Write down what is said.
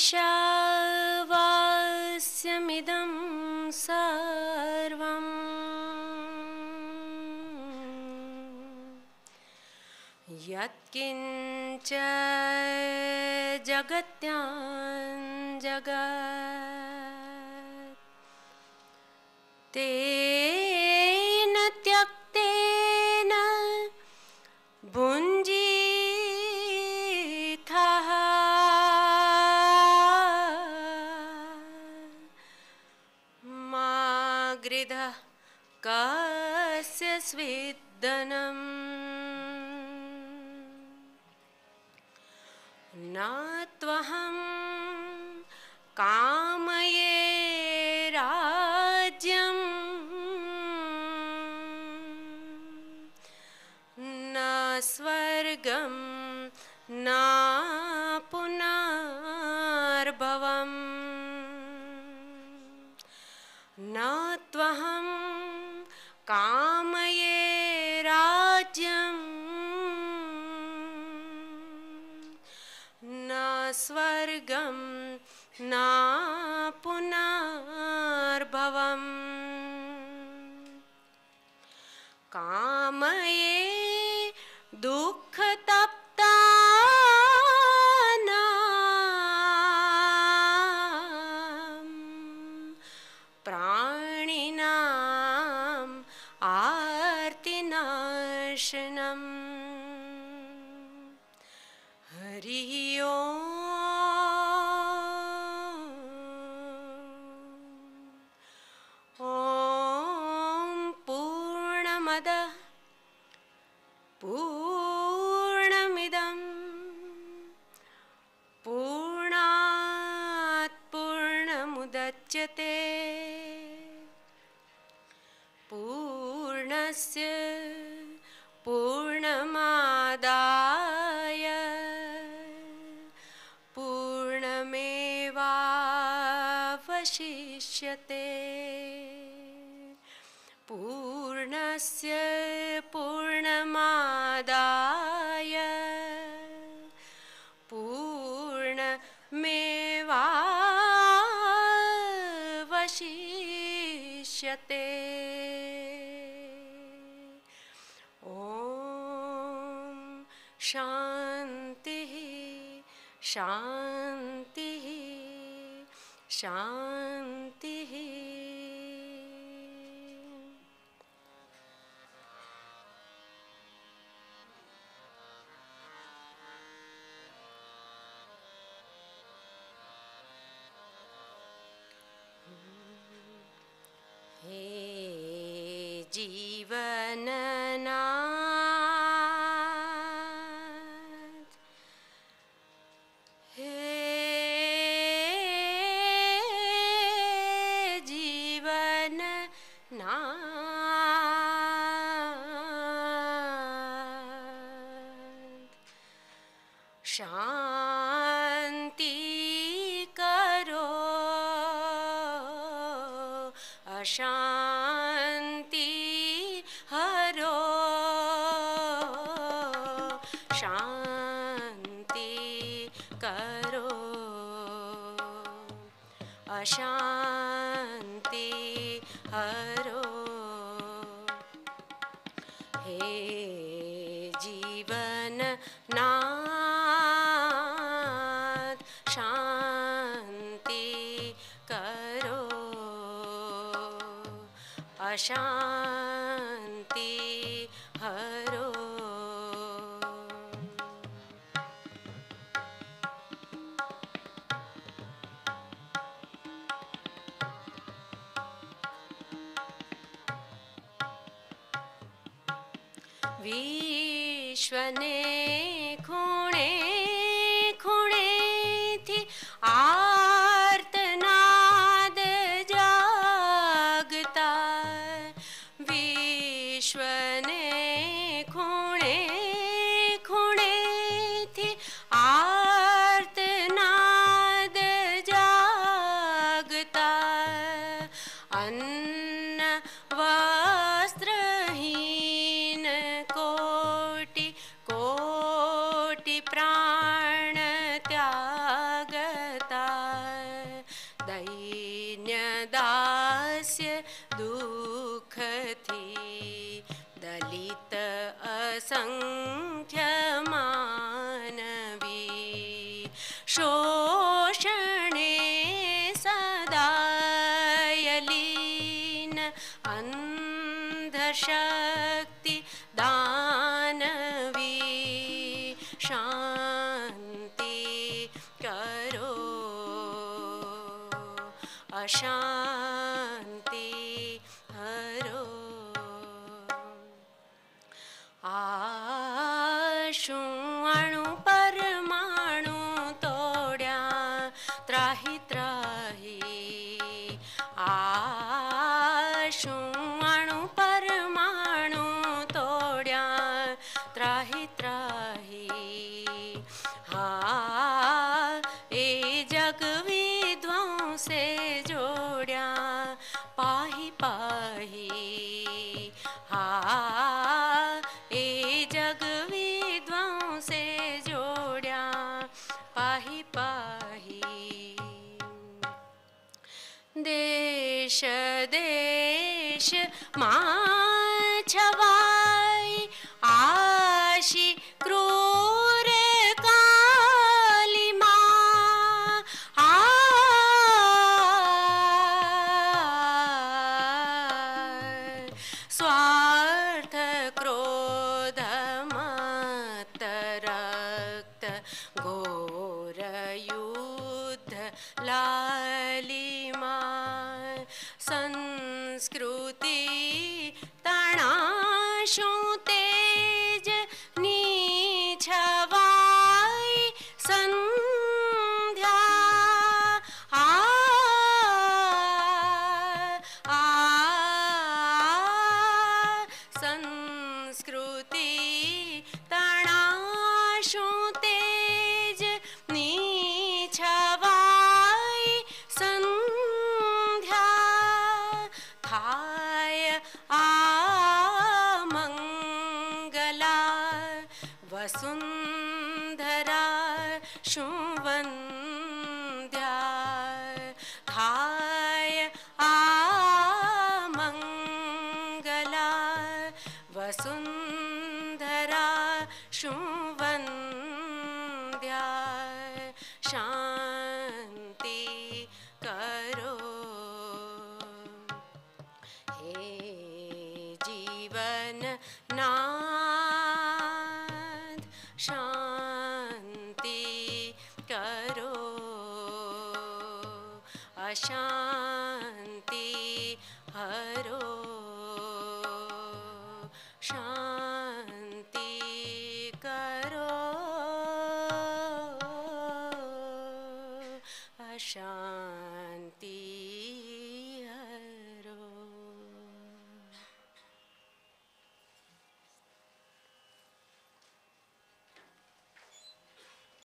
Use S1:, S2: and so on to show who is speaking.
S1: ईशावास्यमिदं सर्वम्। यत्किञ्च जगत्यां जगत् तेन स्विद्दनम् न त्वहं कामये राज्यम् न स्वर्गं न स्वर्गं न पूर्णमदः पूर्णमिदं पूर्णात् पूर्णमुदच्यते। पूर्णस्य पूर्णमादाय पूर्णमेवावशिष्यते। पूर्णस्य पूर्णमादाय। पूर्णमेवावशिष्यते। ॐ शान्तिः शान्तिः शान्तिः। जीवननाथ। हे जीवन शान्ति करो अशान्ति अशान्ति हरो। हे जीवन नाथ शान्ति करो। अशान्ति विश्वने मानवी शोषणे सदायलीन अंधशक्ती दानवी शांती करो। अशांती देश देश छवाय आशि क्रूर कालि मा स्वा तणाशु तेज नीछवाई संध्या। आ आ संस्कृति। मङ्गला वसुन्धरा शुवन्द्या हाय आ मङ्गला वसुन्धरा शुवन्द्या सुबन्ध्या शांति करो। अशांति